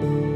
Amen.